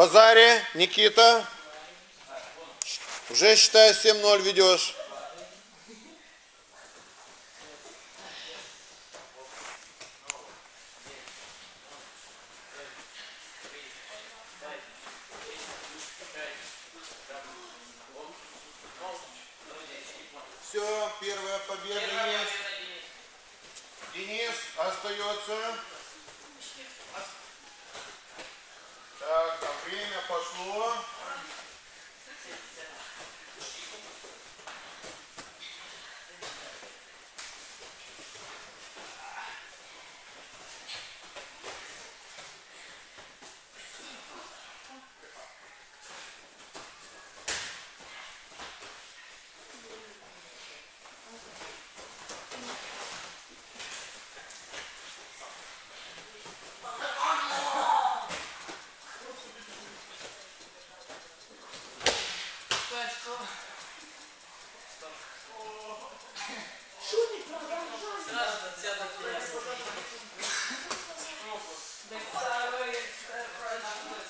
Базаре, Никита. Уже считай 7-0 ведешь. Все, первая победа есть. Денис остается. Так, а время пошло.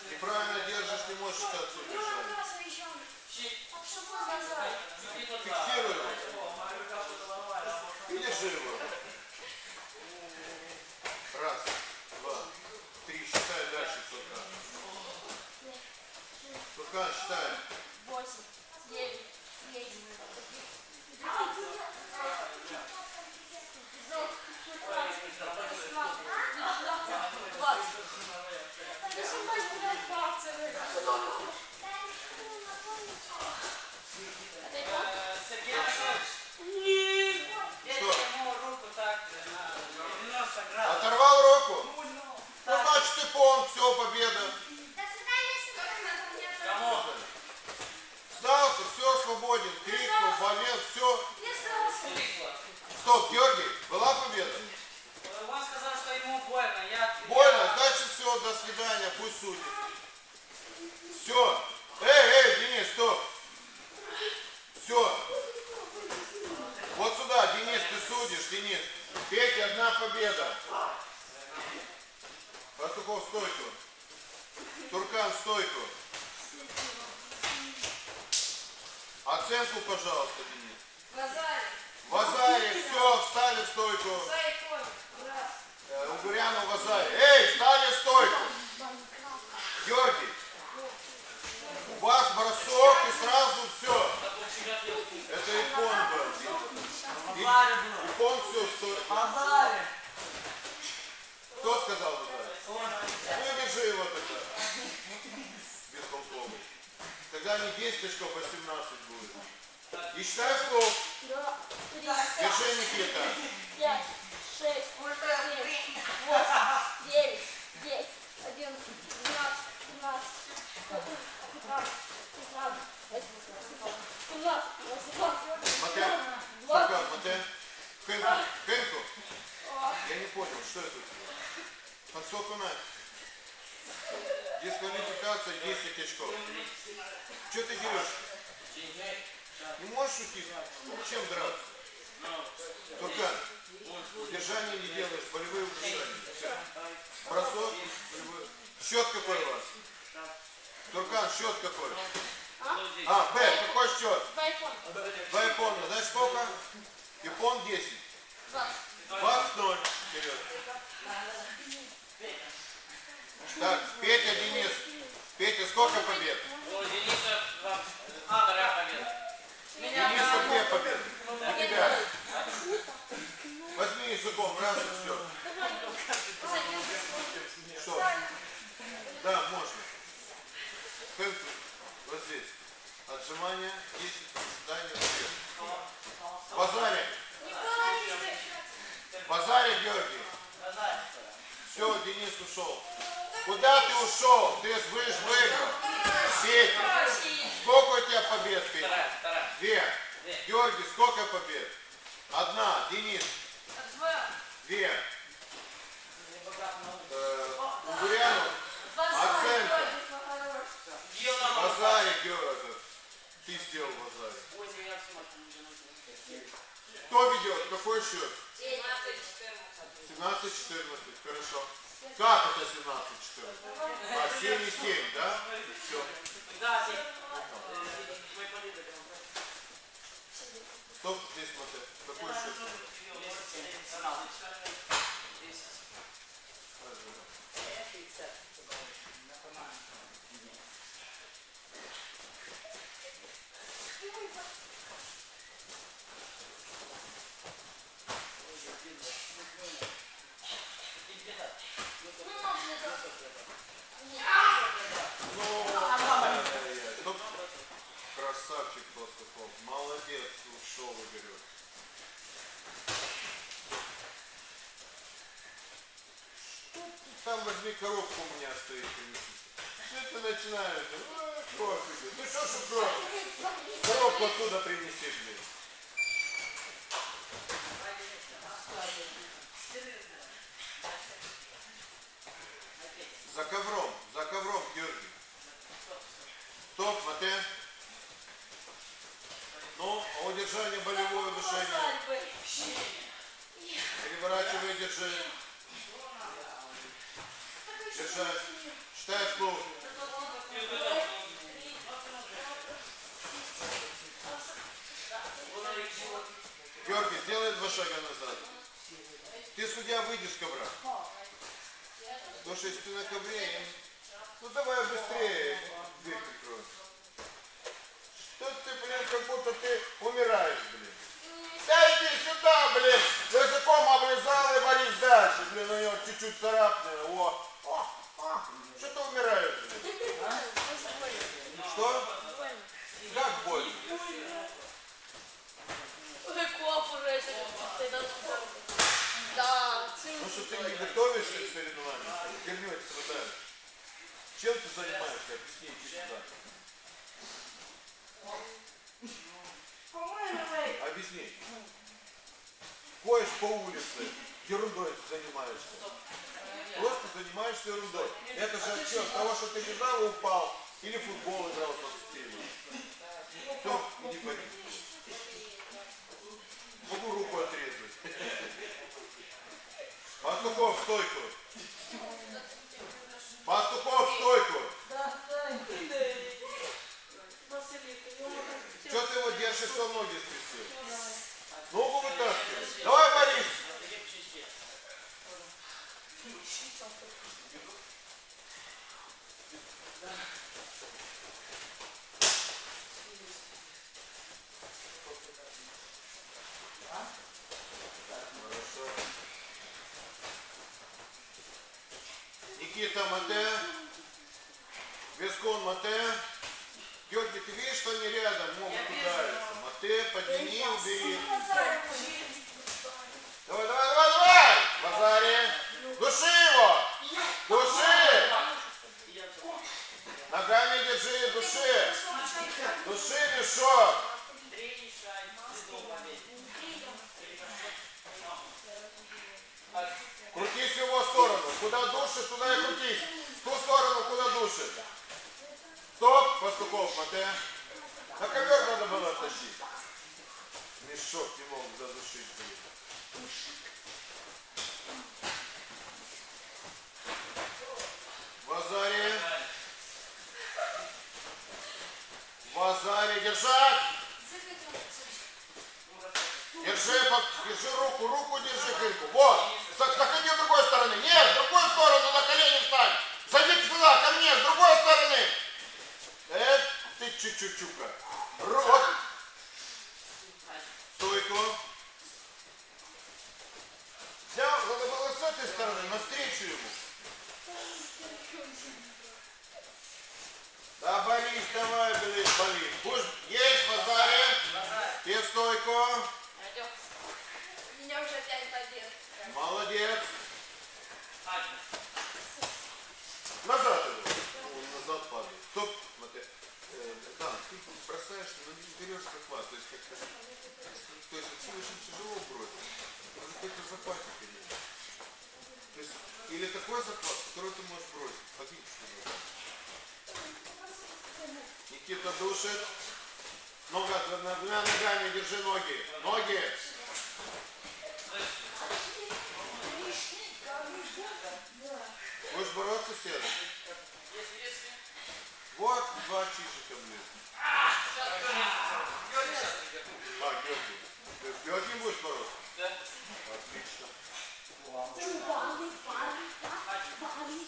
Ты правильно удержать. Фиксируй его. И держи его. Раз, два, три. Считай дальше, Туркан. Туркан, считай. Восемь, девять, десять, Сергей Анатольевич, дайте ему руку так, на 90 градусов. Оторвал руку? Ну, значит, ты пон, все, победа. Кому? Сдался, все, свободен. Крикнул, момент, все. Крикла. Стоп, Георгий, была победа? Он сказал, что ему больно. Я, Больно, значит, все, до свидания, пусть судит. Все. Эй, эй, Денис, стоп. Все. Вот сюда, Денис, ты судишь, Денис. Петя, одна победа. Пастухов, стойку. Туркан, стойку. Оценку, пожалуйста, Денис. В Азаре, все, встали в стойку. Э, Угуряну в Азаре. Эй, встали в стойку. Георгий, у вас бросок и сразу все. Это икон был. И- Икон все, что... Базаре. Кто сказал Азаре? Ну, держи его тогда. Бестолковый. Тогда не 10 очков, а 17 будет. И считай слов. Держи, Никита. пять, шесть, семь, восемь, девять, десять, одиннадцать, двенадцать, тринадцать, пятнадцать, шестнадцать, семнадцать, восемнадцать, Матэ. Туркан, Матэ. Хэнку. Хэнку. Я не понял, что это? Подсоку на. Дисквалификация 10 очков. Что ты дерешь? Не можешь шутить? Чем драться? Туркан, удержание не делаешь, болевые удержания. Бросок. Счет какой у вас? Туркан, счет какой? А, Б, какой счет? Два япона, знаешь сколько? Япон 10. двадцать. 20-0. Вперед. Так, Петя, Денис. Петя, сколько побед? У Дениса два- а, вторая победа. Дениса две победы. У тебя. Возьми языком, раз и все. Что? Да, можно. Вот здесь. Отжимания, 10, приседания, вперед. Базаре. Базаре, Георгий. Все, Денис ушел. Куда ты ушел? Ты будешь выиграл. Петя. Сколько у тебя побед, Петя? Вторая, вторая. Две. Георгий, сколько побед? Одна. Денис. Две. Э, Угуряну. Оценка. Георгий. Ты сделал нужно. Кто ведет? Какой счет? 17, 14. 17-14. Хорошо. Как это 17, 14? А 7 и 7, да? Все. Стоп, здесь смотри. Какой счет? 10. 17. 10. Молодец, ушел вперед. Что ты там возьми коробку у меня стоит принеси. Что ты начинаешь? Ой, кровь идет. Ну что ж кровь? Коробку оттуда принеси, блин. За ковром, Георгий. Стоп, Мате. Ну, а удержание болевое удушение. Держи. Держать. Считай вслух. Георгий, сделай два шага назад. Ты, судья, выйди с ковра. Потому что если на ковре, ну давай быстрее. Что ты, блин, как будто ты умираешь, блин. Да иди сюда, блин. Языком облизал и вались дальше. Блин, у него чуть-чуть царапнено. О, о, о. Что ты умираешь, блин? Что? Как больно? Коп уже, если ты должен. Да, Ну что ты не готовишься к соревнованиям? Херней страдаешь. Чем ты занимаешься? Объясни, иди сюда. Объясни. Ходишь по улице, ерундой занимаешься. Просто занимаешься ерундой. Это же от чего? От того, что ты недавно упал или футбол играл в соцсети. Все, иди пойди. Могу руку отрезать. Пастухов, в стойку. Пастухов, в стойку. Что ты его держишь, все ноги скрестил? Ногу вытаскивай. Давай, Борис. Хорошо. Никита Мате. Вескон Мате. Георгий, ты видишь, что они рядом могут удариться? Мате, подними, убери. Давай, давай, давай, давай! Базари! Души его! Души! Ногами держи, души! Души мешок! Крутись в его сторону. Куда душит, туда и крутись. В ту сторону, куда душит. Стоп, Пастухов, Мате. На ковер надо было тащить. Мешок не мог задушить, блин. Базаре. Базаре, держать. Держи, по- держи руку, руку держи, Кырьку. Вот, За- заходи с другой стороны. Нет, с другой стороны, на колени встань. Зайди сюда, ко мне, с другой стороны. Это ты чуть-чуть-чука. Вот. Стойку. Взял, надо было с этой стороны, навстречу ему. Да, Борис, давай, блин. Будешь есть, базаре. И в стойку. У меня уже пять побед. Молодец. Назад его. Он назад падает. Стоп, смотри. Э, да, ты бросаешь, но не захват. То есть как-то... То есть отсюда очень тяжело бросить. Надо какой-то захватик иметь. То есть, или такой захват, который ты можешь бросить. Фактически. Никита душит. Нога, двумя ногами держи ноги. Ноги. Будешь бороться, если. Вот два чижика, блин. Сейчас Георгий сейчас придет. А, Георгий. Ты с Георгием будешь бороться? Да. Отлично.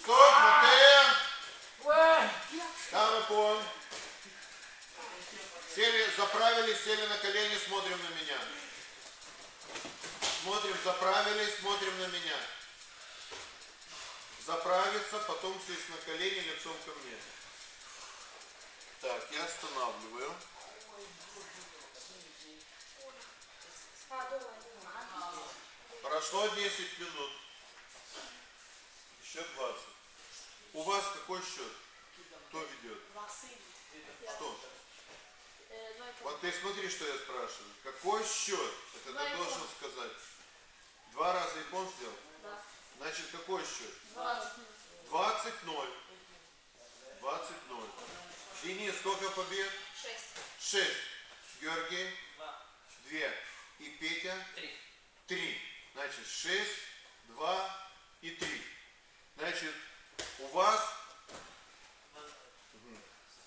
Стоп, Матея! Там пон. Сели, заправились, сели на колени, смотрим на меня. Смотрим, заправились, смотрим на меня. Заправиться, потом сесть на колени лицом ко мне. Так, я останавливаю. А, давай, давай. Прошло 10 минут. Еще 20. У вас какой счет? Кто ведет? Давай, Вот ты смотри, что я спрашиваю. Какой счет? Это ты должен сказать. Два раза икон сделал? Да. Значит, какой счет? 20. 20-0. 20-0. Денис, сколько побед? 6. 6. Георгий? Два. 2. И Петя? Три. 3. Значит, 6, 2 и 3. Значит, у вас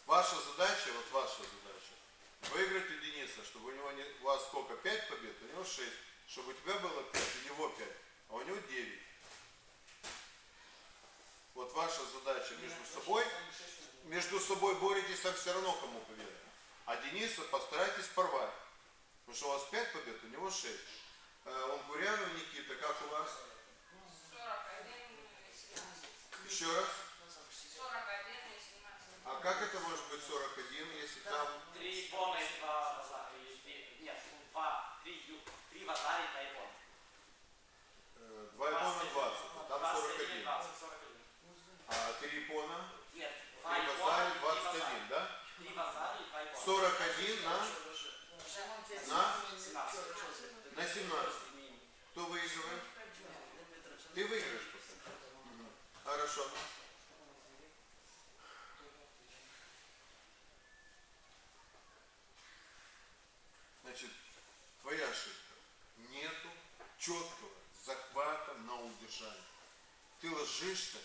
ваша задача, вот ваша задача, выиграть у Дениса, чтобы у него не, у вас сколько, 5 побед, у него 6. Чтобы у тебя было 5, у него 5, а у него 9. Вот ваша задача между собой, между собой боретесь, а все равно кому победа. А Дениса постарайтесь порвать. Потому что у вас 5 побед, у него 6. Э, Он Гурянов, Никита, как у вас? 41 и 17. Еще раз. 41 и 17. А как это может быть 41, если там... Три бона и два две- Нет, два. Три, три базара и два икона. э, Два икона 20, там 41. 20, 41. А три икона, Нет, три два икона, базари, три 21, базара. да? Три базара и два икона. 41 на, на, 17. На 17. Кто выигрывает? Ты выиграешь. Хорошо. Значит, твоя ошибка. Нету четкого захвата на удержание. Ты ложишься,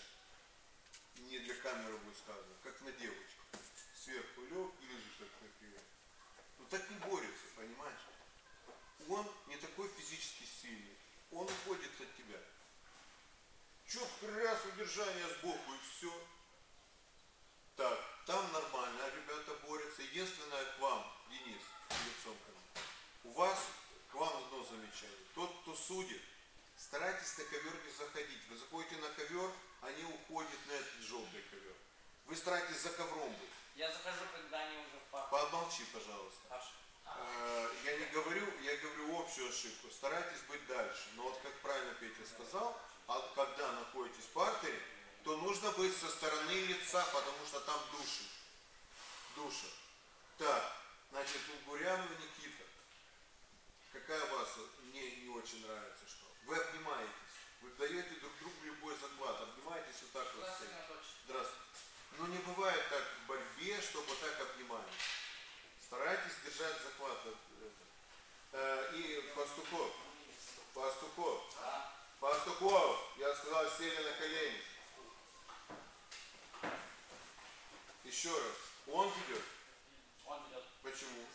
не для камеры будет сказано, как на девочку. Сверху лег и лежишь как на криве. Ну так не борется, понимаешь? Он не такой физически сильный. Он уходит от тебя. Четко раз удержание сбоку и все. Так, там нормально, ребята борются. Единственное к вам, Денис, лицом ко мне. У вас к вам одно замечание. Тот, кто судит, старайтесь на ковер не заходить. Вы заходите на ковер, они уходят на этот желтый ковер. Вы старайтесь за ковром быть. Я захожу, когда они уже в парк. Помолчи, пожалуйста. Хорошо. Э, я не говорю, я говорю общую ошибку. Старайтесь быть дальше. Но вот как правильно Петя сказал, а когда находитесь в партере, то нужно быть со стороны лица, потому что там души. Душа. Так, значит, у Гурянова Никита. Какая вас мне не очень нравится, что вы обнимаетесь, вы даете друг другу любой захват, обнимаетесь вот так вот. Здравствуйте. Здравствуйте. Но не бывает так в борьбе, чтобы так обнимались. Старайтесь держать захват. Э, И Пастухов. Пастухов. Пастухов. Я сказал, сели на колени. Еще раз. Он ведет. Он ведет. Почему?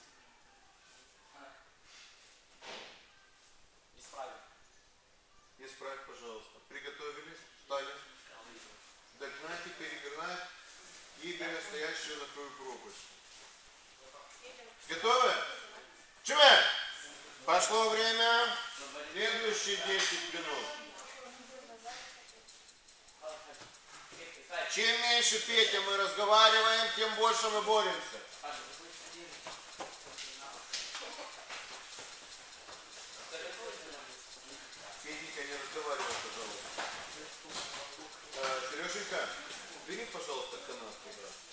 Исправим. Исправь, пожалуйста. Приготовились? Встали? Догнать и перегнать Игоря, стоящего на твою пропасть. Готовы? Чего? Пошло время. Следующие 10 минут. Чем меньше Петя мы разговариваем, тем больше мы боремся. Петенька, не разговаривай, пожалуйста. Э, Сереженька, бери, пожалуйста, канат туда.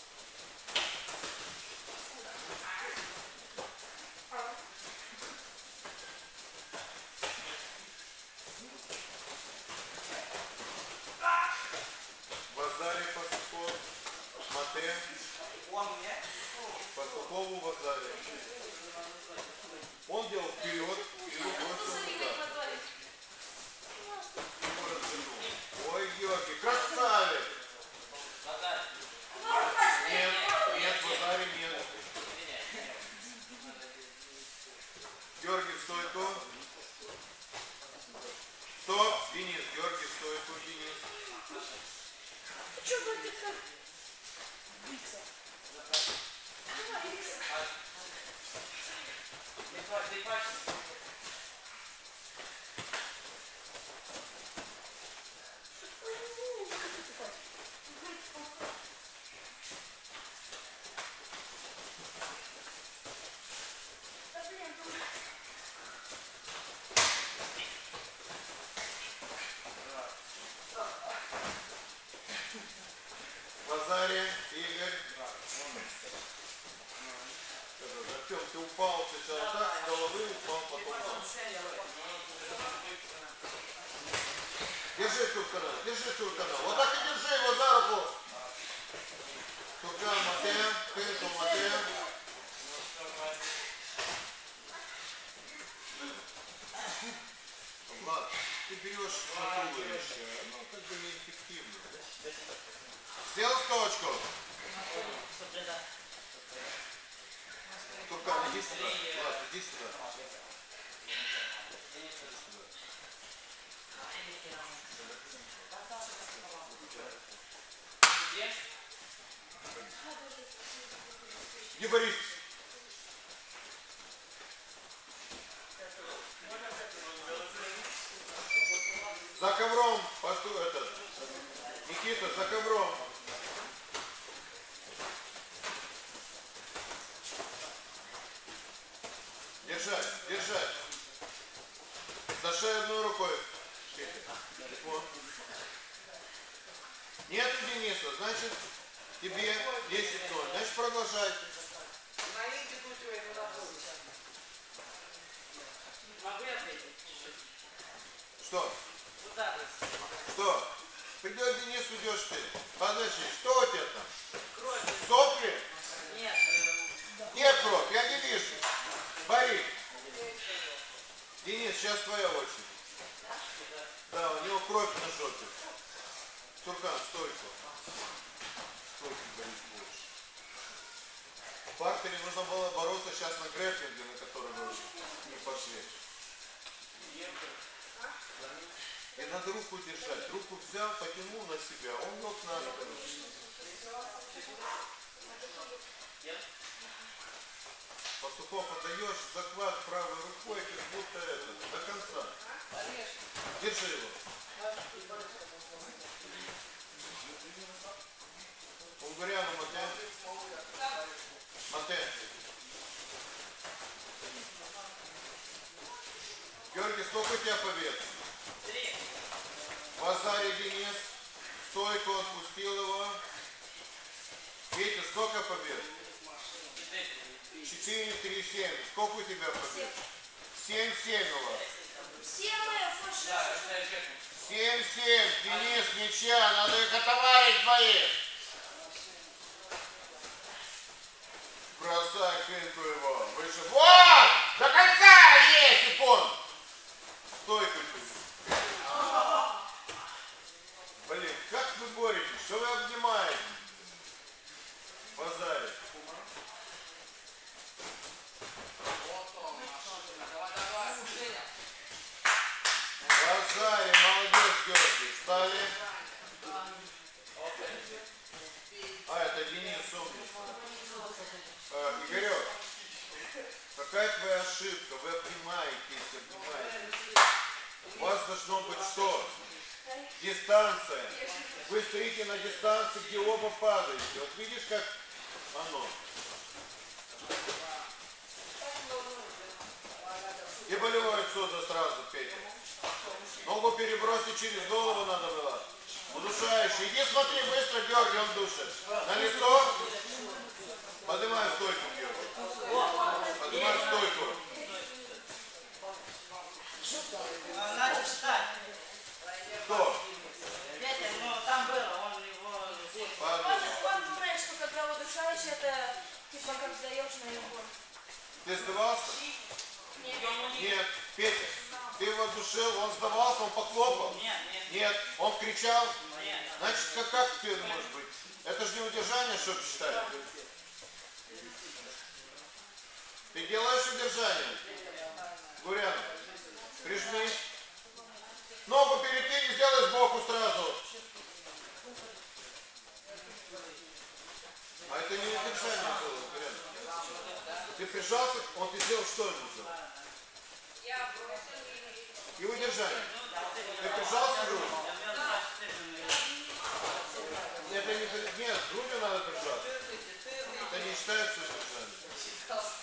Затуловище, оно как бы неэффективно. Сделал сточку. Суркан, иди сюда. Влад, иди сюда. Где? Иди, Борис. За ковром, постой, этот. Никита, за ковром. Держать, держать. За шею одной рукой. Вот. Нет Дениса, значит тебе 10 0. Значит продолжай. Что? Что? Придет Денис, уйдешь ты. Подожди, что у тебя там? Кровь. Сопли? Нет. Нет кровь, я не вижу. Борис. Сейчас твоя очередь. Да, у него кровь на жопе. Суркан, стойку. Стойку, Борис, больше. В партере нужно было бороться сейчас на грэпплинге, на который вы не пошли. И надо руку держать. Руку взял, потянул на себя, он лег на спину. Пастухов отдаешь захват правой рукой, как будто это, до конца. Держи его. Унгуряну Матен. Матен. Георгий, сколько у тебя побед? Три. Базаре Денис. Стойку отпустил его. Петя, сколько побед? Четыре. 4, 3, 7. Сколько у тебя побед? 7, 7 у вас. Все мы Да, фашисты. считай честно. 7, 7. Денис, ничья. Надо их отоварить твоих. Бросай пинку его. Выше. Вот! До конца есть, Ипон! Стойку. Блин, как вы боретесь? Что вы обнимаете? Базаре. Базаре, молодец, Георгий. Встали. А, это Денис умница. А, Игорек, какая твоя ошибка? Вы обнимаетесь, обнимаетесь. У вас должно быть что? Дистанция. Вы стоите на дистанции, где оба падаете. Вот видишь, как оно? И болевой отсюда сразу, Петя. Ногу перебросить через голову надо было. Удушающий. Иди смотри быстро, Георгий, он душит. На лицо. Поднимай стойку, Георгий. Поднимай стойку. Начал читать. Кто? Петя, ну там было, он его здесь. Он, он думает, что когда удушаешь, это типа как сдаешь на его. Ты сдавался? Ему не- Нет. Петя, ты его душил, он сдавался, он похлопал? Нет, нет, Нет. Он кричал? нет. Значит, как, как ты может быть? Это же не удержание, что ты считаешь? Ты делаешь удержание? Гурян, прижмись. Ногу перекинь и сделай сбоку сразу. удержание было, Колян. Ты прижался, он ты сделал что ему сделал? Я бросил и... Удержание. Ты прижался грудью? Это не нет, грудью надо прижаться. Это не считается удержание.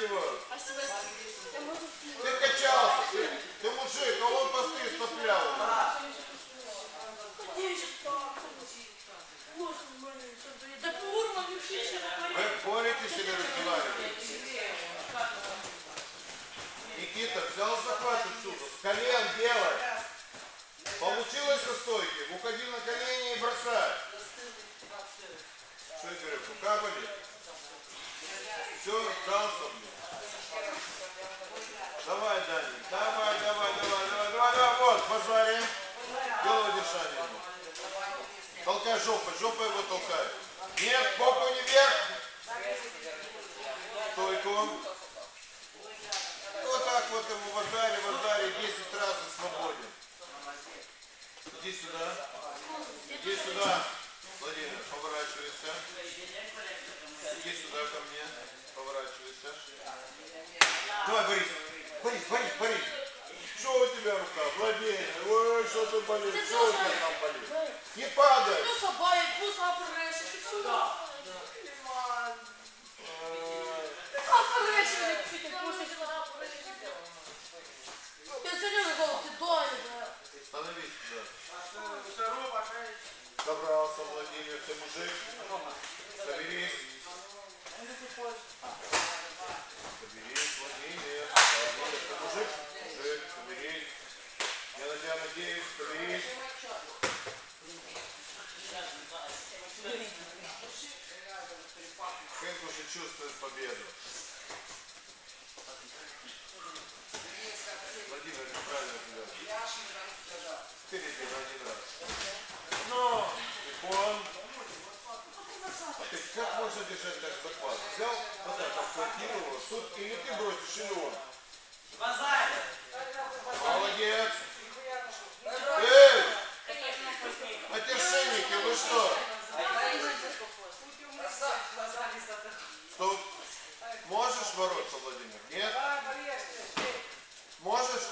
Его. Ты качался. Ты, ты мужик, а он посты соплял. Вы борете себе разговариваете. Никита взял захват отсюда. С колен делай. Получилось со стойки. Уходи на колени и бросай. Что я говорю, рука болит? Все, сдался мне. Давай, Дани. Давай, давай, давай, давай, давай, Делай дышание ему. Толкай жопой, жопой его толкай. Нет, попу не вверх. Стойку. Вот так вот ему в азаре, в азаре 10 раз и свободен. Иди сюда. Иди сюда. Владимир, поворачивайся. Иди сюда ко мне. Поворачивайся. Давай, Борис. Борис, Борис, Борис. Что у тебя рука? Владимир. Ой, что ты болит? Что у тебя там болит? Не падай. Ну, собой, пусть опресс, и сюда. Опресс, или ты пусть сюда опресс. Я серьезно говорю, ты доли, да. Становись сюда. Собрался, Владимир, ты мужик. Соберись. Соберись. Владимир, Я надеюсь, соберись. Хэнк уже чувствует победу. Владимир, неправильно тебя. Впереди на один раз. Но! Икон. А ты как можно держать так захват? Взял, вот так, обхватил его, тут или ты бросишь, или он. Базарь! Вы что? Стоп. Можешь бороться, Владимир? Нет? Можешь?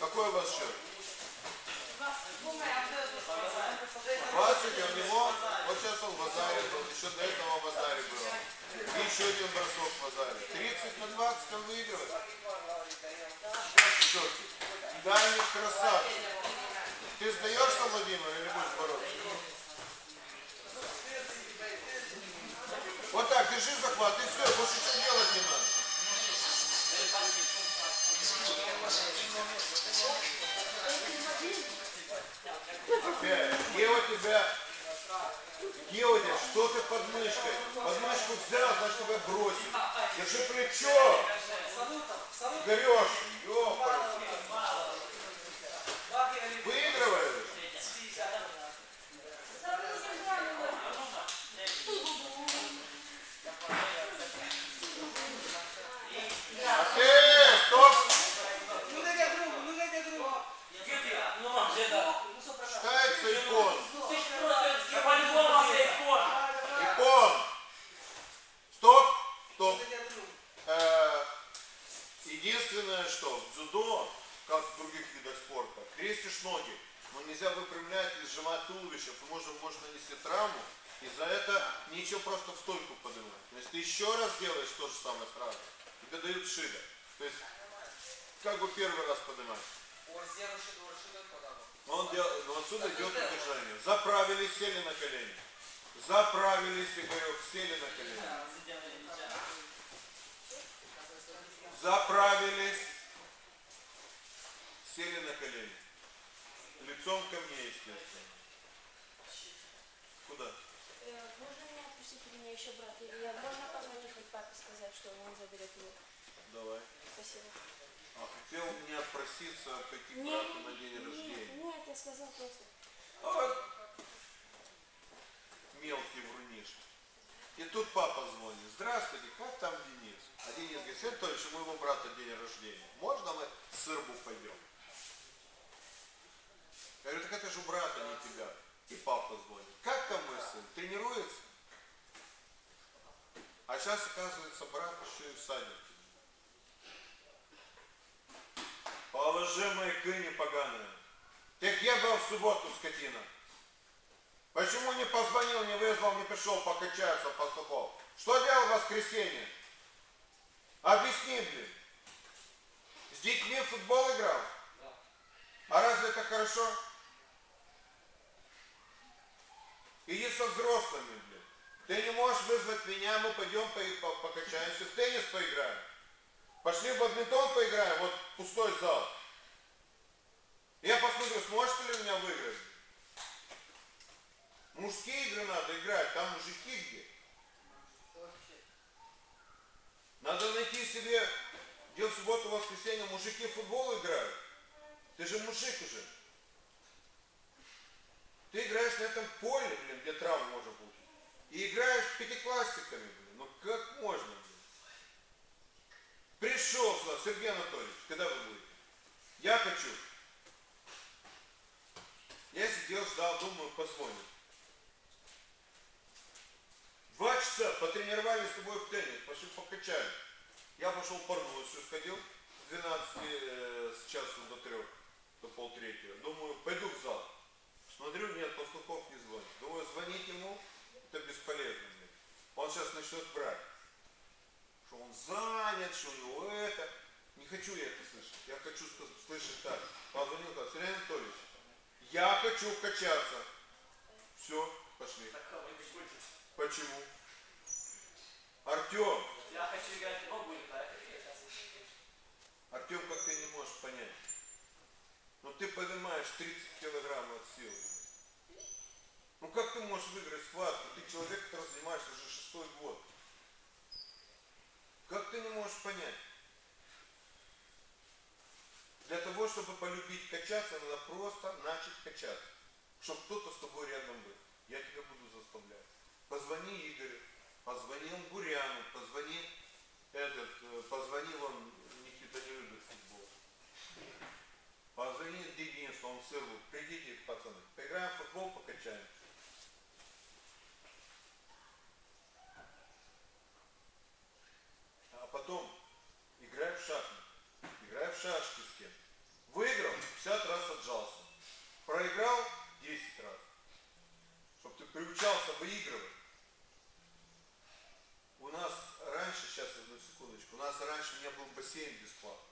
Какой у вас счет? 20, и у него, вот сейчас он в базаре был, еще до этого в базаре был. И еще один бросок в базаре. 30 на 20 он выигрывает. Счет. Дальний красавчик. Ты сдаешься, Владимир, или будешь бороться? Вот так, держи захват, и все, больше ничего делать не надо. Где у тебя, где у тебя, что ты под мышкой? Подмышку взял, значит тебя бросили. Держи плечо. Горешь, ёпарас. Выигрываешь? А ты, стоп! Считается икон. Икон. Стоп, стоп. Э, единственное, что в дзюдо, как в других видах спорта, крестишь ноги, но нельзя выпрямлять и сжимать туловище, потому что можешь нанести травму, и за это ничего просто в стойку поднимать. Но если ты еще раз делаешь то же самое сразу, тебе дают шига. То есть, как бы первый раз поднимать. Он дел... но отсюда идет удержание. Заправились, сели на колени. Заправились, Игорек, сели на колени. Заправились, сели на колени. Лицом ко мне, естественно. Куда? Можно меня отпустить меня еще брат Илья. Можно позвонить хоть папе сказать, что он заберет его? Давай. Спасибо. А хотел меня отпроситься пойти к Не, брату на день нет, рождения. нет, я сказал просто. А вот мелкий врунишка. И тут папа звонит. Здравствуйте, как там Денис? А Денис говорит, Сергей Анатольевич, у моего брата день рождения. Можно мы с Сырбу пойдем? Я говорю, так это же у брата, не тебя. И папа звонит. Как там мой сын? Тренируется? А сейчас, оказывается, брат еще и в садике. Положи мои кыни поганые. Ты где был в субботу, скотина? Почему не позвонил, не вызвал, не пришел покачаться, пастухов? Что делал в воскресенье? Объясни, блин. С детьми в футбол играл? А разве это хорошо? Иди со взрослыми, блин. Ты не можешь вызвать меня, мы пойдем по- по- покачаемся, в теннис поиграем. Пошли в бадминтон поиграем, вот пустой зал. Я посмотрю, сможете ли меня выиграть? Мужские игры надо играть, там мужики где. Надо найти себе, где в субботу, воскресенье мужики в футбол играют. Ты же мужик уже. Ты играешь на этом поле, блин, где травму можно получить. И играешь пятиклассниками, блин. Ну как можно, блин? Пришел сюда, Сергей Анатольевич, когда вы будете? Я хочу. Я сидел, ждал, думаю, позвонит. Два часа потренировались с тобой в теннис, пошли покачали. Я пошел порнуть, все сходил с 12 э, с часу до трех, до полтретьего. Думаю, пойду в зал. Смотрю, нет, Пастухов не звонит. Думаю, звонить ему, это бесполезно. Блин. Он сейчас начнет врать. Что он занят, что у него это. Не хочу я это слышать. Я хочу слышать так. Позвонил так, Сергей Анатольевич, я хочу качаться. Все, пошли. Не будет. Почему? Артем, Я хочу играть в я хочу качаться. Артем, как ты не можешь понять? Ну ты поднимаешь 30 килограмм от силы. Ну как ты можешь выиграть схватку? Ты человек, который занимаешься уже шестой год. Как ты не можешь понять? Для того, чтобы полюбить качаться, надо просто начать качаться. Чтобы кто-то с тобой рядом был. Я тебя буду заставлять. Позвони Игорю, позвони Ангуряну, позвони этот, э, позвони вон, Никита не любит футбол. Позвони Денису, он в Сырбу. Придите, пацаны, поиграем в футбол, покачаем. А потом играй в шахматы, играй в шашки с кем. Выиграл, 50 раз отжался. Проиграл 10 раз. Чтобы ты приучался выигрывать. У нас раньше, сейчас одну секундочку, у нас раньше не был бассейн бесплатно.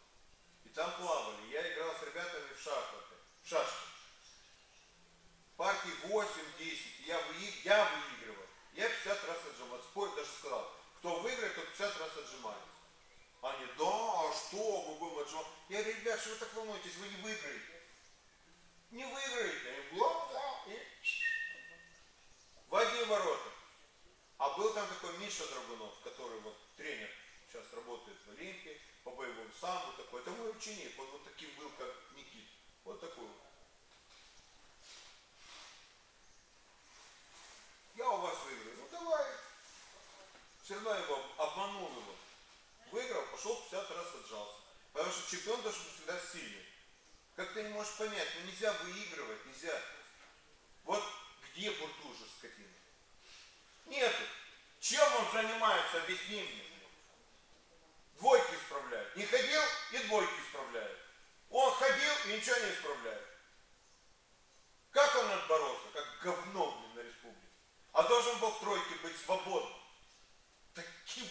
И там плавали. Я играл с ребятами в шахматы, в шашки. Партий 8-10, я, выи- я выигрывал. Я 50 раз отжимал. Спорь даже сказал, кто выиграет, тот 50 раз отжимается. Они, да, а что, мы будем отжимать. Я говорю, ребят, что вы так волнуетесь, вы не выиграете. Не выиграете. Они, бла, бла, и в одни ворота. А был там такой Миша Драгунов, который вот тренер, сейчас работает в Олимпе, по боевому самбо такой. Это мой ученик, он вот таким был, как Никит. Вот такой. Я у вас выиграю. Ну давай. Все равно его обманул его. Выиграл, пошел 50 раз отжался. Потому что чемпион должен быть всегда сильный. Как ты не можешь понять, ну нельзя выигрывать, нельзя. Вот где Бурдужев, скотина? Нету. Чем он занимается, объясни мне. Исправляет. Не ходил и двойки исправляет. Он ходил и ничего не исправляет. Как он отборолся? Как говно, блин, на республике. А должен был в тройке быть свободным. Таким,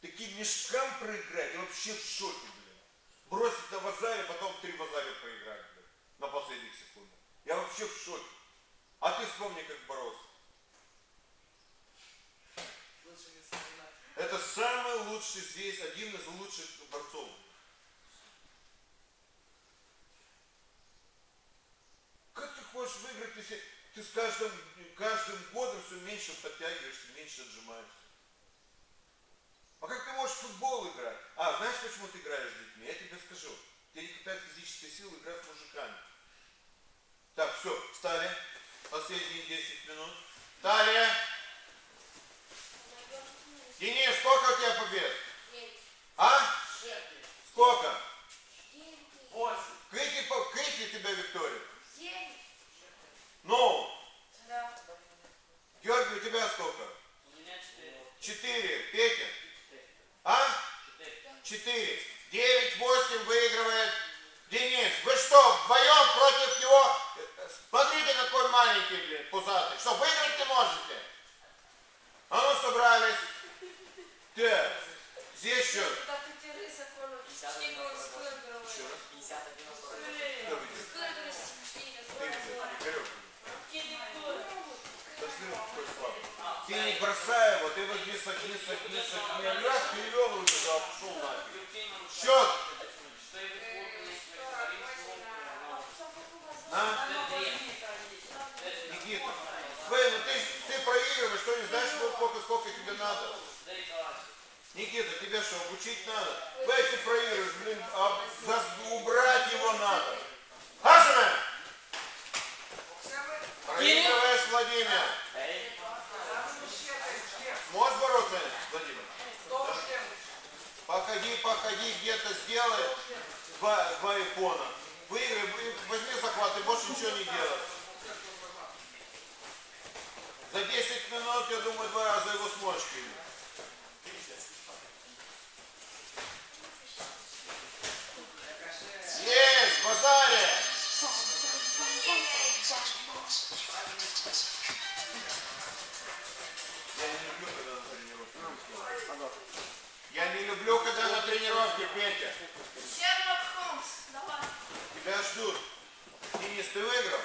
таким мешкам проиграть, я вообще в шоке, блин. Бросить на вазаре, потом три вазаре проиграть, блин, на последних секундах. Я вообще в шоке. А ты вспомни, как боролся. Лучше не вспоминать. Это самый лучший здесь, один из лучших борцов. Как ты хочешь выиграть, если ты с каждым, каждым годом все меньше подтягиваешься, меньше отжимаешься. А как ты можешь в футбол играть? А, знаешь, почему ты играешь с детьми? Я тебе скажу. Тебе не хватает физической силы играть с мужиками. Так, все, встали. Последние 10 минут. Талия. Денис, сколько у тебя побед? А? Сколько? Восемь. Крики, по- крики тебя, Виктория. Девять. Ну, Да. Георгий, у тебя сколько? У меня четыре. Четыре. Петя? А? Четыре. Четыре. Девять, восемь выигрывает Денис. Вы что, вдвоем против него? Смотрите, какой маленький, блин, пузатый. Что, выиграть не можете? А ну, собрались. Так, здесь счет. Так пятеры закону. Чтение сколько Еще раз. Пятьдесят один на сорок. Кто видит? Ты видишь, Игорек. Да смотри, какой слабый. Ты не бросай его, ты возьми, согни, согни, согни. Раз, перевел его туда, пошел нафиг. Счет. А? Никита. Слушай, ну ты, ты проигрываешь, что не знаешь, вот сколько, сколько тебе надо. Никита, тебя что, обучить надо? Вы ты проигрываешь, блин, а за- убрать его надо. Хашина! Проигрываешь, Владимир. Можешь бороться, Владимир? Да? Походи, походи, где-то сделай два, два икона. Выиграй, вы- возьми захват и больше ничего не делай. За 10 минут, я думаю, два раза его сможешь кинуть. Есть, базаре! Я не люблю, когда на тренировке. Я не люблю, когда на тренировке, Петя. Шерлок Холмс. Давай. Тебя ждут. Денис, ты выиграл?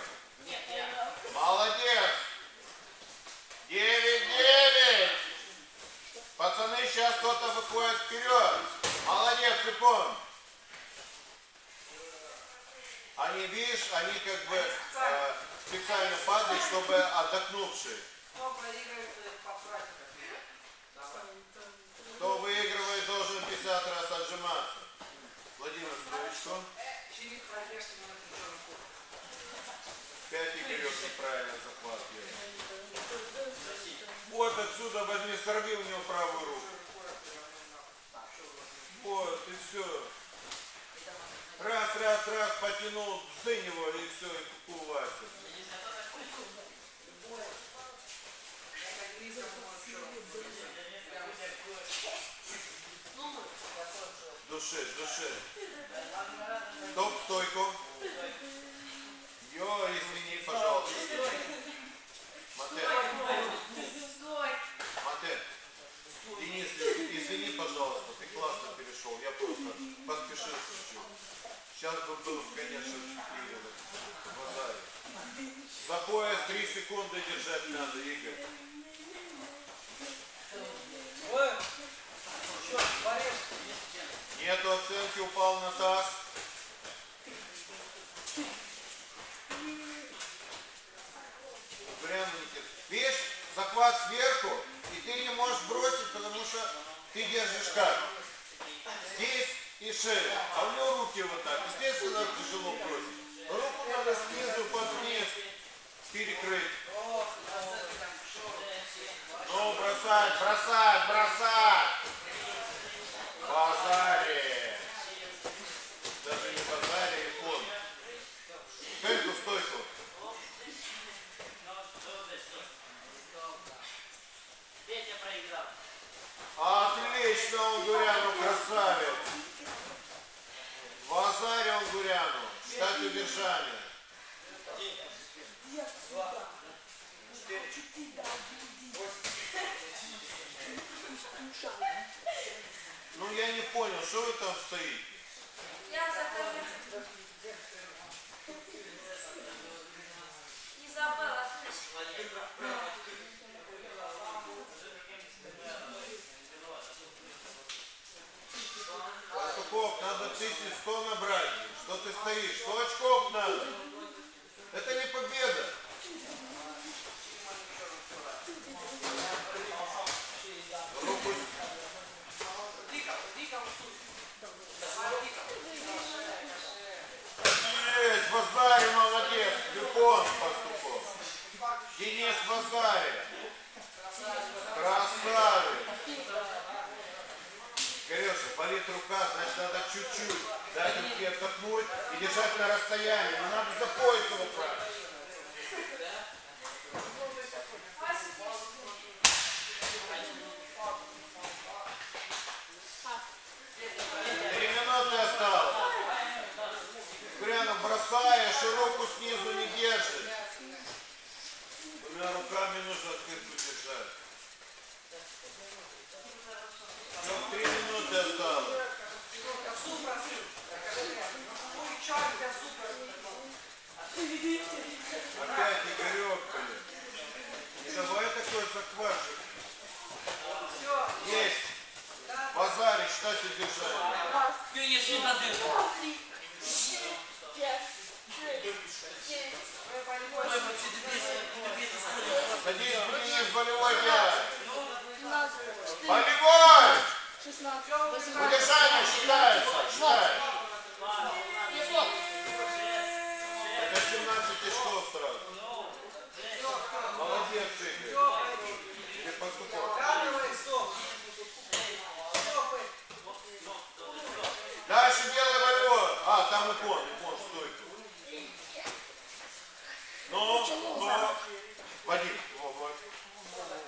Нет, я. Молодец! Девять, девять! Пацаны, сейчас кто-то выходит вперед. Молодец, Ипон. Они, видишь, они как бы э, специально падают, чтобы отдохнувшие. Кто проигрывает по праздникам? Давай. Кто выигрывает, должен 50 раз отжиматься. Владимир Здоровичко, Чирик пробежки на черном кубке. 5 и берешь неправильно захват. Вот отсюда возьми, сорви у него правую руку. Вот, и все. Раз, раз, раз, потянул, сдынь его, и все, и куку Души, души. Стоп, стойку. Йо, извини, пожалуйста. Мате. Мате. Денис, извини, пожалуйста, ты классно перешел. Я просто поспешил чуть-чуть. Сейчас бы было, конечно, в базаре. За пояс 3 секунды держать надо, Игорь. Ой, черт, порежь. Нету оценки, упал на таз. Никит. Видишь, захват сверху, и ты не можешь бросить, потому что ты держишь как? Здесь и шею. А у него руки вот так. Естественно, тяжело бросить. Руку надо снизу под вниз перекрыть. Ну, бросать, бросать, бросать. Базаре. Даже не базаре, и фон. Стойку, стойку. Петя проиграл. Он Гуряну красавец. Базаре он Гуряну. Штат удержания. Ну я не понял, что вы там стоите? что набрать, что ты стоишь, что очков надо. Это не победа. Руку... Есть, молодец, Люкон поступал. Денис Вазари. Красавец. Кореша, болит рука, значит надо чуть-чуть дать руке отдохнуть и держать на расстоянии. Не надо за пояс его брать. Бросая, широко снизу не держит. Двумя руками нужно открытку держать. Всё, три минуты осталось. Я супер, Ой, чай, я супер. Опять Игорек, блин. Не давай такой. Все, Есть. Базари, считайте держать. Один. вы понимаете. Садись, Денис, болевой. 15, 14, Болевой! 16, Удержание считается. Считай. Это 17 очков сразу. Молодец, Игорь. Ты поступал. Дальше делай болевой. А, там икон, икон, стойку. Ну, ну. Вадим.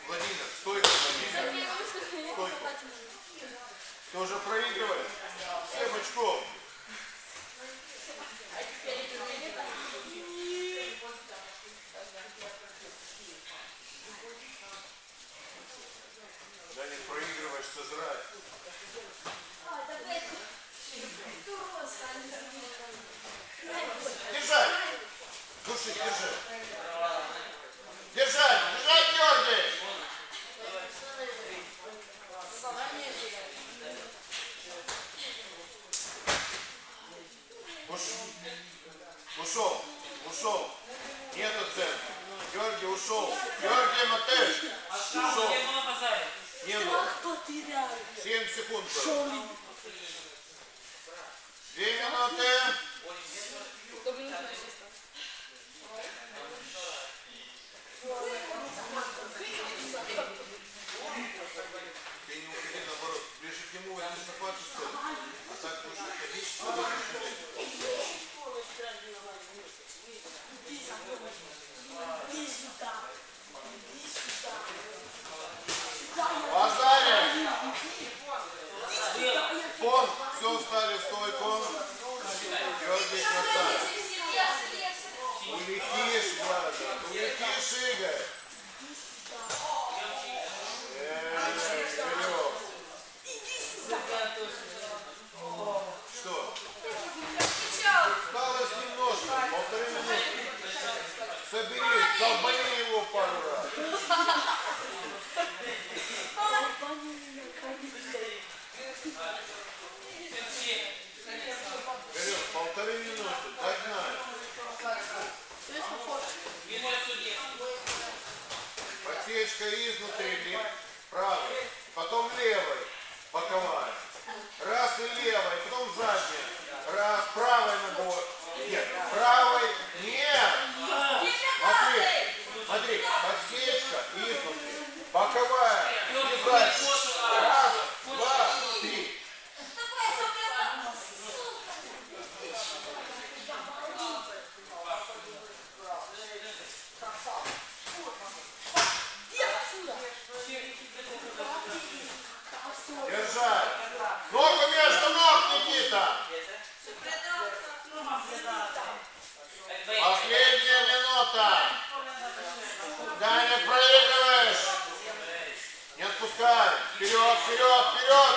Владимир, стойку, Владимир. Стойку. Ты уже проигрываешь? 7 очков. Да не проигрываешь, сожрать. Держать! Души, держи. Держать! Держать, Георгий! Уш- Ушел, ушел. Нету центра. Георгий ушел. Георгий Матеш. Ушел. Не было базаря. Не было. 7 секунд. было. Две минуты. Ты не уходи, наоборот. Ближе к нему возьми захват и стой. А так будешь уходить, а будешь жалеть. Базаря! Фон, все встали в стойку. Георгий красавец. Улетишь, Влада, улетишь, Игорь. Э, вперед. Что? Осталось немножко, полторы минуты. Соберись, долбани его пару раз. Вперед, полторы минуты, догнать. Подсечка изнутри, правой, потом левой, боковая. Раз и левой, потом задняя. Раз, правой ногой. Нет, правой, нет. Смотри, смотри, подсечка изнутри, боковая и задняя. Раз, два, три. Держать. Ногу между ног, Никита. Последняя минута. Да, не проигрываешь. Не отпускай. Вперед, вперед, вперед.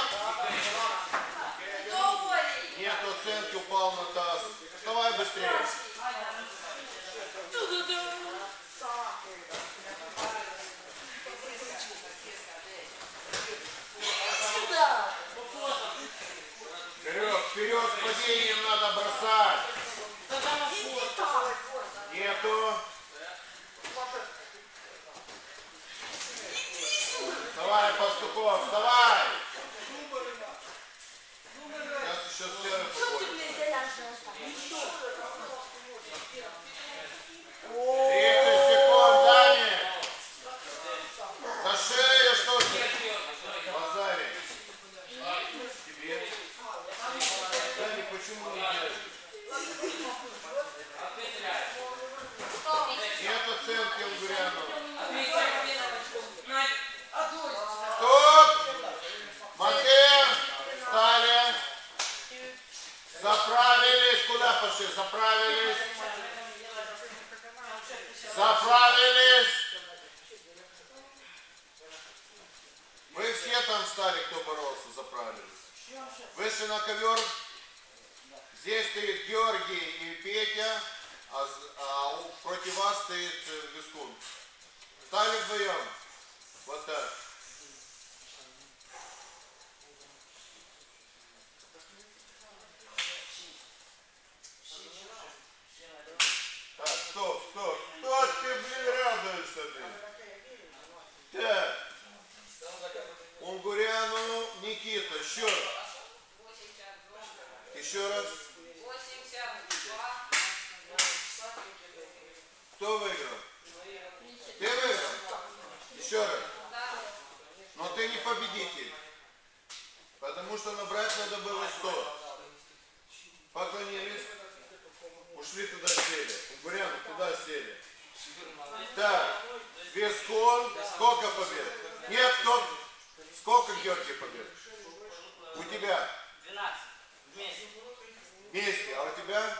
Нет оценки, упал на таз. Вставай быстрее. Вперед, вперед, с падением надо бросать. Нету. Давай, Пастухов, вставай! Сейчас еще серый Что ты, побольше. блядь, заряжаешь там? 30 секунд, Дани! За шею что ты? Базари. Тебе? Дани, почему не держишь? Нет оценки Угряну. Стоп! Матея! Встали! Заправились! Куда пошли? Заправились! Заправились! Вы все там встали, кто боролся, заправились. Вышли на ковер. Здесь стоит Георгий и Петя, а, с- а у- против вас стоит э, Вискун. Встали вдвоем. Вот так. Так, стоп, стоп. Кто ты, блин, радуешься, блин? Так. Унгуряну Никита. Еще раз. Еще раз. Кто выиграл? Ты выиграл? Еще раз. Но ты не победитель. Потому что набрать надо было 100. Поклонились. Ушли туда сели. Унгуряну туда сели. Так. Вескон. Сколько побед? Нет, кто? Сколько Георгий побед? У тебя 12. Вместе. вместе, а у тебя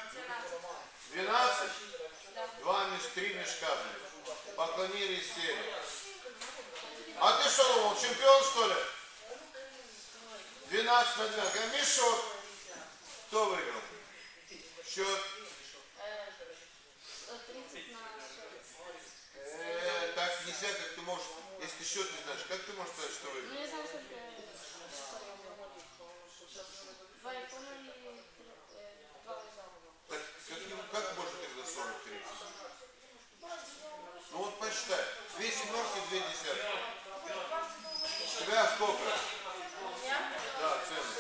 12? Два меш, три мешка, блин. Поклонились сели. А ты что думал, чемпион что ли? 12 на 12. А мешок. Кто выиграл? Счет. 30 на 40. Э, так нельзя, как ты можешь, если ты счет не знаешь, как ты можешь сказать, что выиграл? Ну, я знаю, сколько. Два и э, два как, не- как может 40 30? Ну вот посчитай. Две семерки, две десятки. У тебя сколько? Да, цены.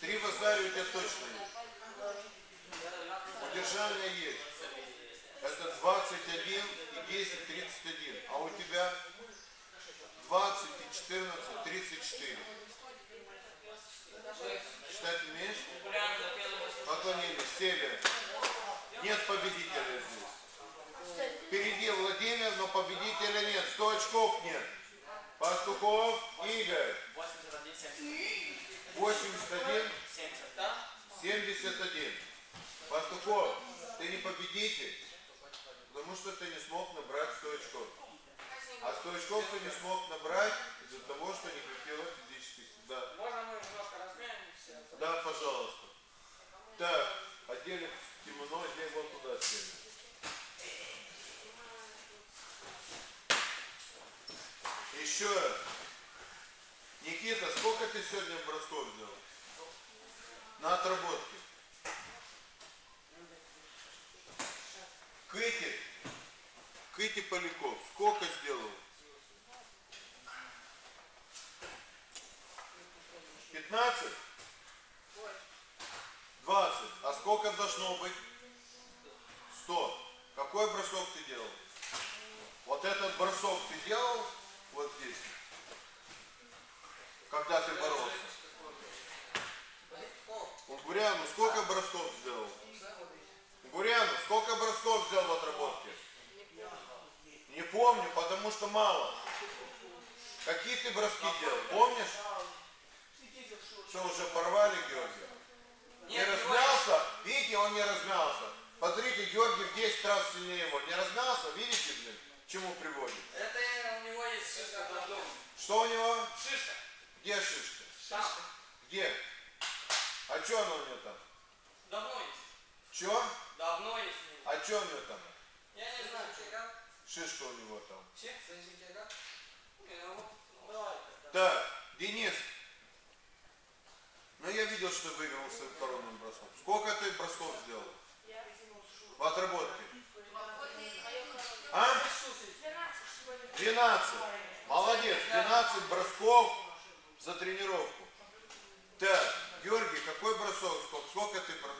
Три в Азаре у тебя точно есть. Удержание есть. Это 21 и 10, 31. А у тебя 20 и 14, 34. Считать умеешь? Поклонились, сели. Нет победителя здесь. Впереди Владимир, но победителя нет. 100 очков нет. Пастухов, Игорь. 81, 70. 81, 70, да? 71. Пастухов, ты не победитель, потому что ты не смог набрать 100 очков. А 100 очков ты не смог набрать из-за того, что не хватило физических. Да. Можно мы немножко размяемся? Да, пожалуйста. Так, отдельно темно, отдельно вот туда сели. Еще. Никита, сколько ты сегодня бросков сделал? На отработке. Кыти. Кыти Поляков. Сколько сделал? 15? 20. А сколько должно быть? 100. Какой бросок ты делал? Вот этот бросок ты делал вот здесь, когда ты боролся. Угуряну, сколько бросков сделал? Угуряну, сколько бросков сделал в отработке? Не помню, потому что мало. Какие ты броски делал? Помнишь? Что, уже порвали Георгия? Не размялся? Видите, он не размялся. Смотрите, Георгий в 10 раз сильнее его. Не размялся? Видите, блин, к чему приводит? Это у него есть шишка на доме. Что у него? Шишка. Где шишка? Там. Где? А что она у него там? Давно есть. Че? Давно есть. у него. А что у него там? Я не знаю, что. Шишка у него там. Все? Не, ну, давай. Так, Денис. Ну я видел, что выиграл своим коронным броском. Сколько ты бросков сделал? В отработке. А? 12. Молодец, 12 бросков за тренировку. Так, Георгий, какой бросок? Сколько, сколько ты бро-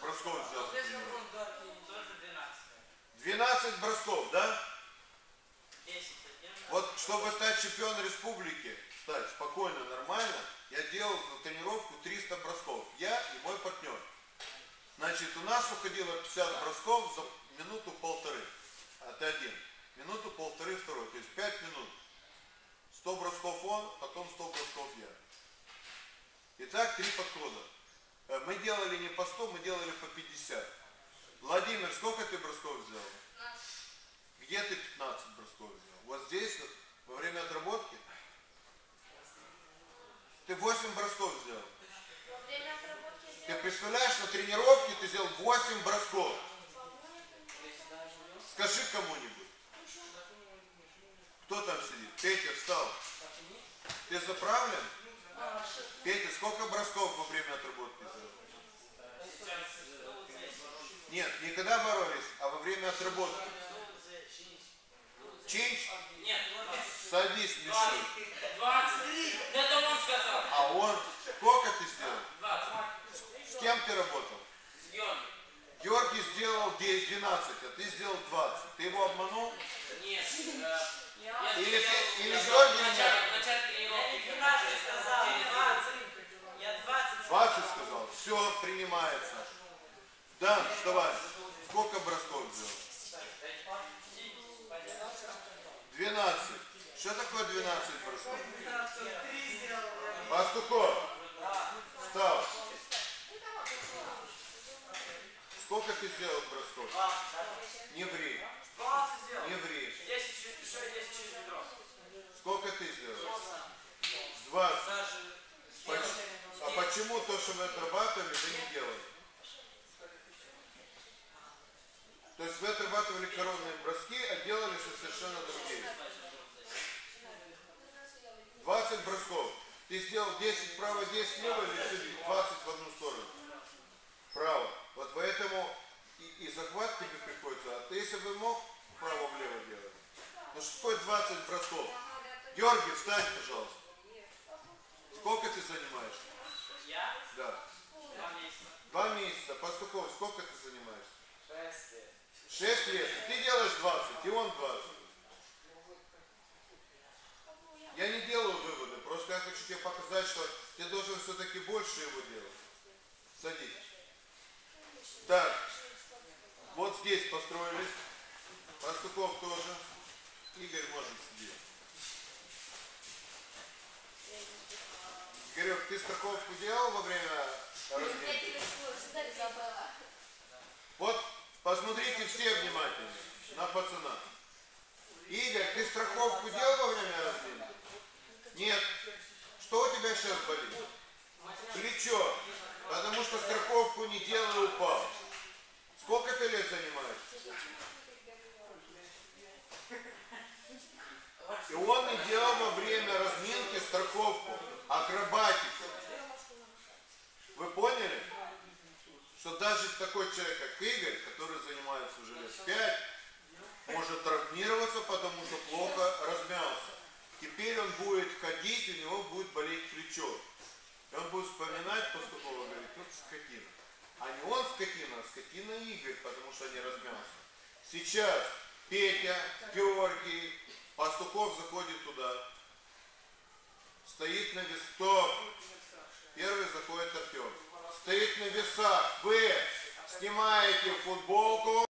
бросков? Тоже 12. 12 бросков, да? 10 один. Вот чтобы стать чемпионом республики, стать спокойно, нормально, я делал за тренировку 300 бросков. Я и мой партнер. Значит, у нас уходило 50 бросков за минуту полторы. А один. Минуту полторы второй. То есть 5 минут. 100 бросков он, потом 100 бросков я. Итак, три подхода. Э, Мы делали не по 100, мы делали по 50. Владимир, сколько ты бросков взял? Где ты 15 бросков взял? Вот здесь, вот, во время отработки? Ты 8 бросков сделал. Ты представляешь, на тренировке ты сделал 8 бросков. Скажи кому-нибудь. Кто там сидит? Петя, встал. Ты заправлен? Петя, сколько бросков во время отработки сделал? Нет, не когда боролись, а во время отработки. Чинч, Нет, садись, Мишель. 20. Это он сказал. А он, сколько ты сделал? 20. С кем ты работал? С Георгием. Георгий сделал 10, 12, а ты сделал 20. Ты его обманул? Нет. э, я Или сделал- ты- или я Георгий в меня- начале- в начале тренировки. Я 12 сказал, 20. Я 20 20 сказал. Все, принимается. Дан, вставай. Сколько бросков сделал? 12. Что такое 12 бросков? 3 сделал. Пастухов, встал. Сколько ты сделал бросков? Не ври, 20 сделал. не ври. 10 через плечо и 10 через бедро. Сколько ты сделал? 20. Даже Поч- А почему то, что вы отрабатывали, вы не делали? То есть вы отрабатывали коронные броски, а делали совершенно другие. 20 бросков. Ты сделал 10 вправо, 10 влево или все 20 в одну сторону? Вправо. Вот поэтому и, и захват тебе приходится. А ты если бы мог вправо-влево делать? Ну что такое 20 бросков? Георгий, встань, пожалуйста. Сколько ты занимаешься? я Да. 2 месяца. Два месяца. Пастухов, сколько ты занимаешься? 6 лет. Шесть лет. Ты делаешь 20, и он 20. Я не делаю выводы, просто я хочу тебе показать, что ты должен все-таки больше его делать. Садись. Так, вот здесь построились. Пастухов тоже. Игорь может сидеть. Игорек, ты страховку делал во время Я телефон всегда не забыла. Вот посмотрите все внимательно на пацана. Игорь, ты страховку делал во время разминки? Нет. Что у тебя сейчас болит? Плечо. Потому что страховку не делал и упал. Сколько ты лет занимаешься? И он не делал во время разминки страховку, акробатику. Вы поняли? Что даже такой человек, как Игорь, который занимается уже лет пять, может травмироваться, потому что плохо размялся. Теперь он будет ходить, у него будет болеть плечо. И он будет вспоминать поступово, говорит, вот скотина. А не он скотина, а скотина Игорь, потому что не размялся. Сейчас Петя, Георгий, Пастухов заходит туда. Стоит на вес. Стоп. Первый заходит Артем. Стоит на весах. Вы снимаете футболку.